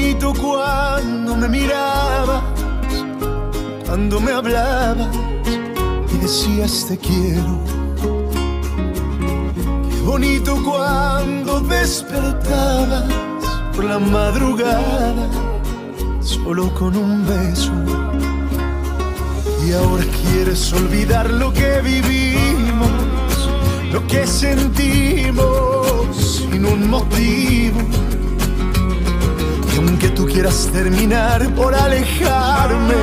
bonito cuando me mirabas, cuando me hablabas y decías te quiero. Qué bonito cuando despertabas por la madrugada, solo con un beso. Y ahora quieres olvidar lo que vivimos, lo que sentimos sin un motivo. Quieras terminar por alejarme,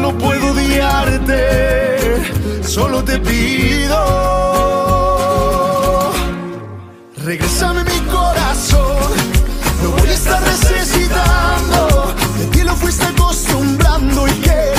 no puedo odiarte, solo te pido. Regrésame mi corazón, lo voy a estar necesitando. De ti lo fuiste acostumbrando y qué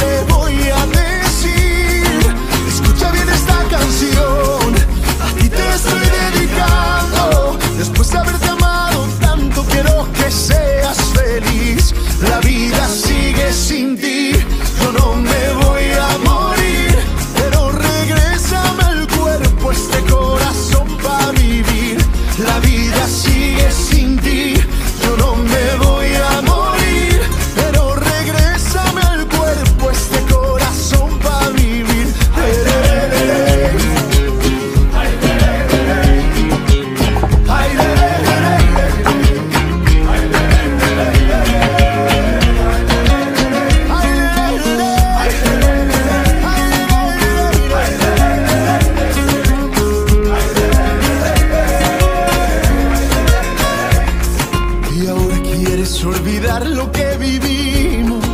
olvidar lo que vivimos,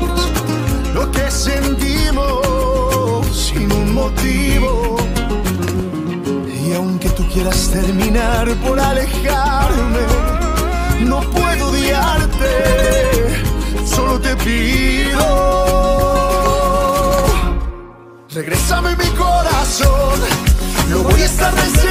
lo que sentimos sin un motivo. Y aunque tú quieras terminar por alejarme, no puedo odiarte, solo te pido. Regrésame mi corazón, lo voy a estar necesitando.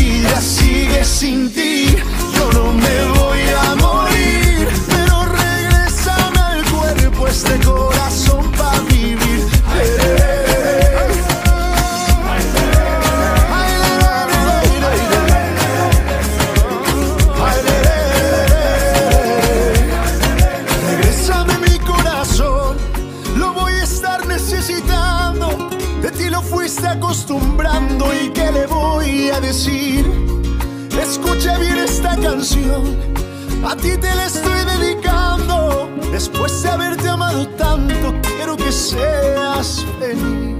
Vida sigue sin ti, yo no me voy está acostumbrando y qué le voy a decir. Escucha bien esta canción, a ti te la estoy dedicando. Después de haberte amado tanto, quiero que seas feliz.